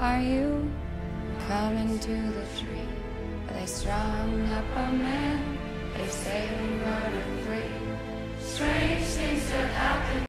Are you coming to the tree? Are they strung up a man?